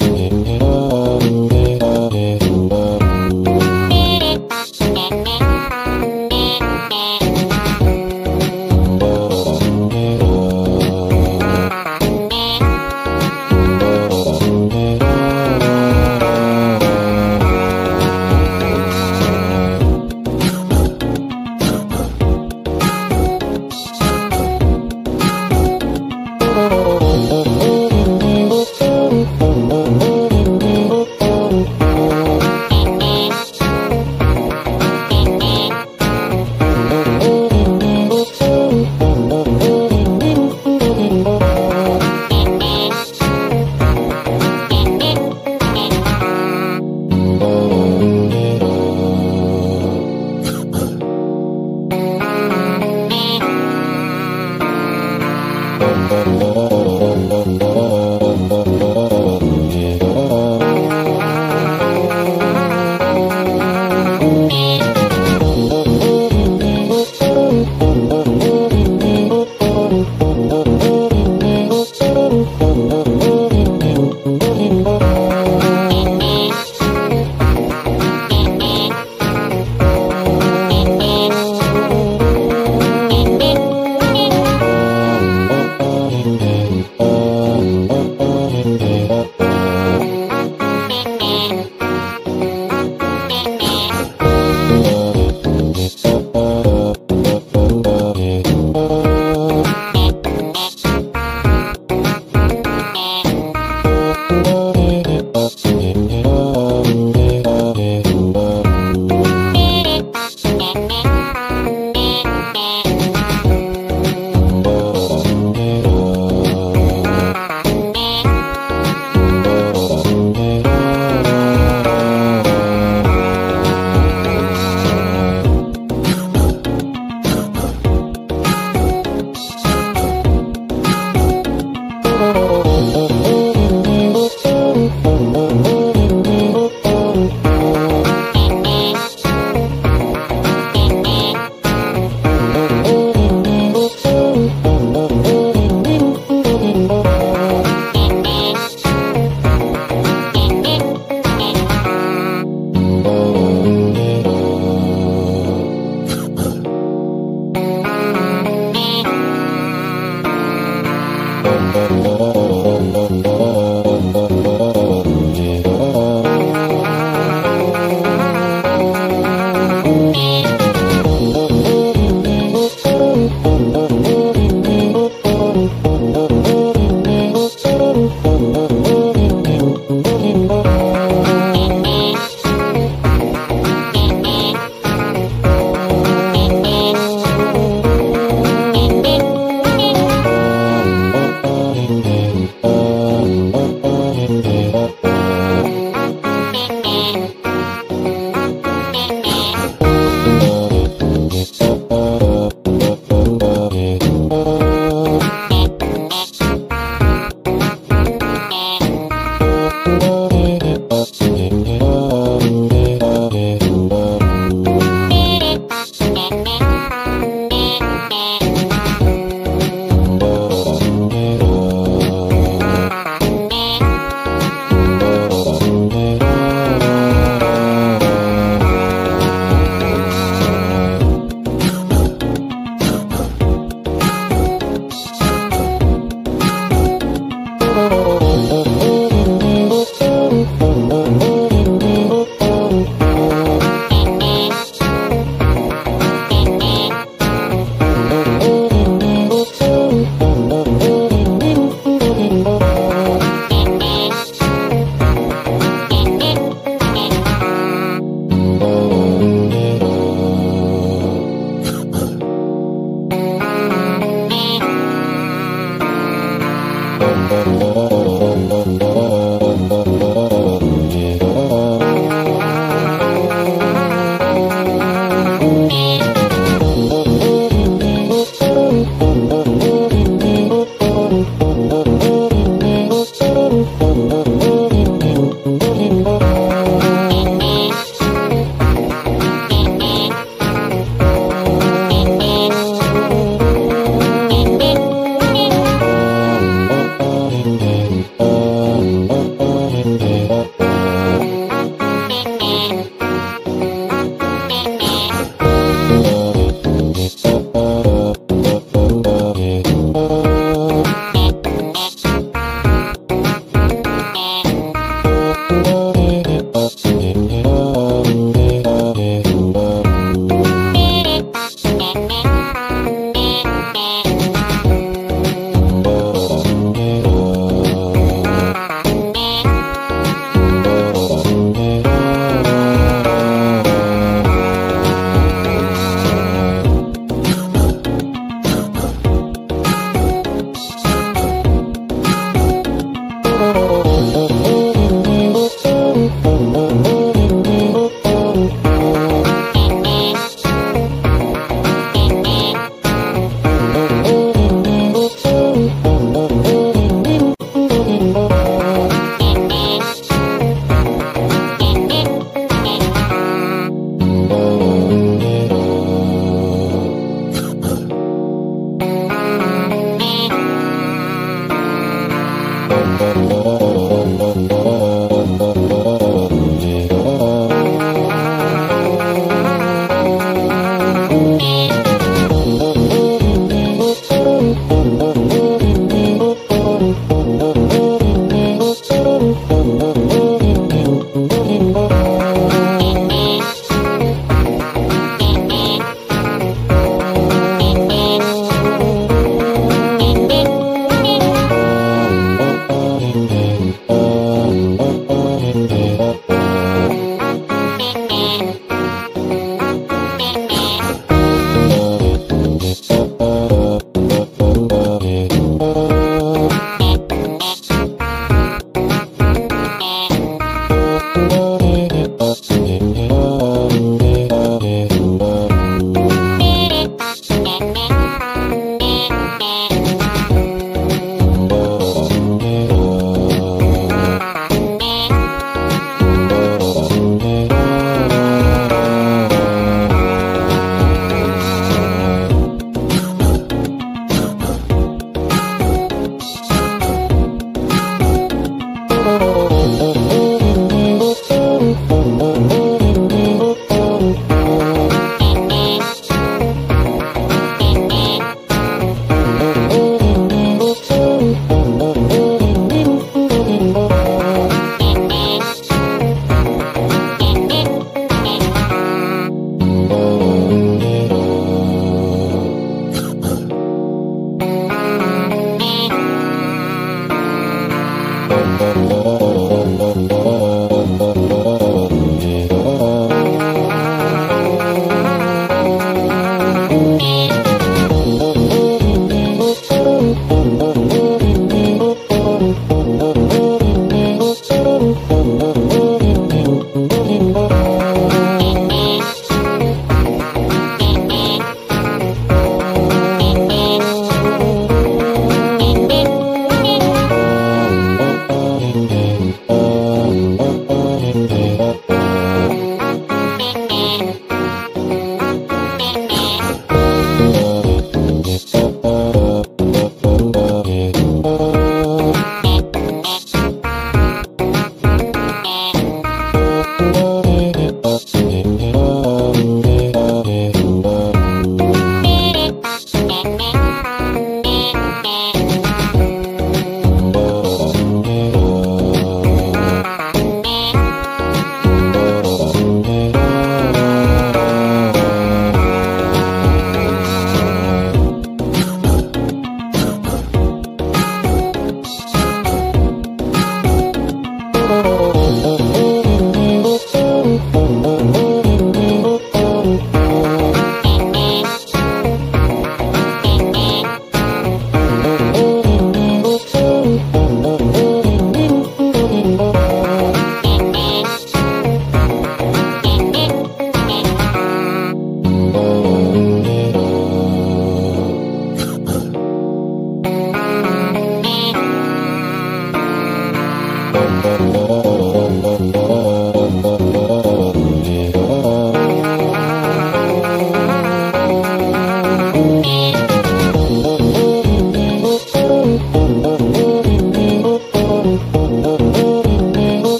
Oh.